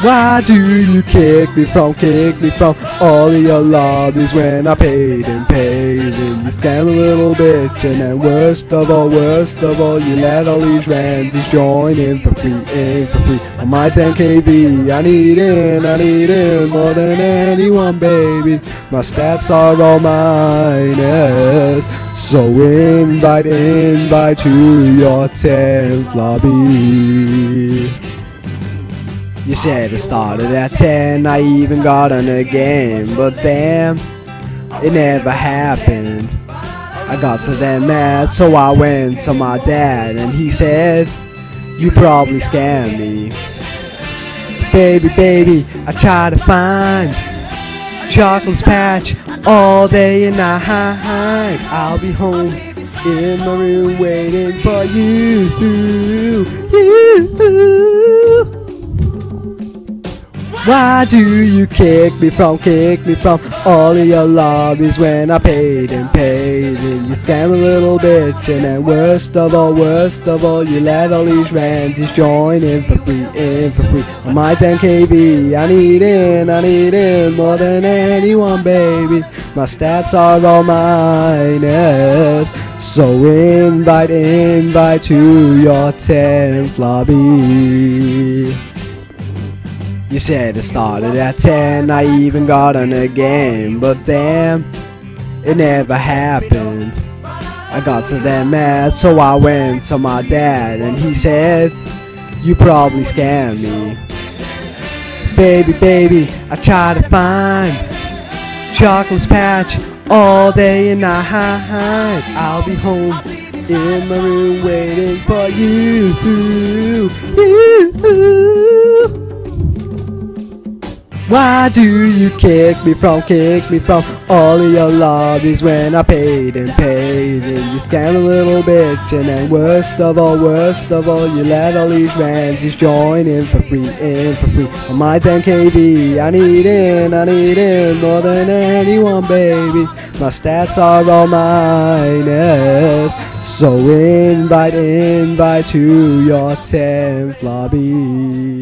Why do you kick me from, kick me from all of your lobbies when I paid and paid and you scam a little bitch and then worst of all, worst of all, you let all these randies join in for free, in for free on my 10kb. I need in, I need in more than anyone, baby. My stats are all minus, so invite, invite to your 10th lobby. You said it started at 10, I even got on a game, but damn, it never happened. I got so damn mad, so I went to my dad, and he said, You probably scammed me. Baby, baby, I try to find chocolate's patch all day and night. I'll be home in my room waiting for you. you. Why do you kick me from, kick me from all of your lobbies when I paid and paid and you scam a little bitch and then worst of all, worst of all, you let all these randies join in for free, in for free on my 10kb. I need in, I need in more than anyone, baby. My stats are all minus, so invite, invite to your 10th lobby. You said it started at 10, I even got on a game, but damn, it never happened. I got so damn mad, so I went to my dad, and he said, You probably scammed me. Baby, baby, I try to find chocolate's patch all day and night. I'll be home in my room waiting for you. you. Why do you kick me from, kick me from all of your lobbies when I paid and paid and you scam a little bitch and then worst of all, worst of all, you let all these randies join in for free, in for free on my 10kb. I need in, I need in more than anyone, baby. My stats are all minus, so invite, invite to your 10th lobby.